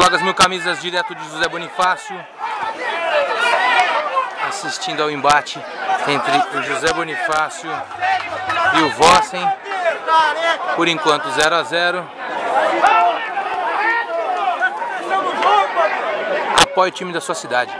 logas Mil Camisas, direto de José Bonifácio. Assistindo ao embate entre o José Bonifácio e o Vossen. Por enquanto 0 a 0 Apoie o time da sua cidade.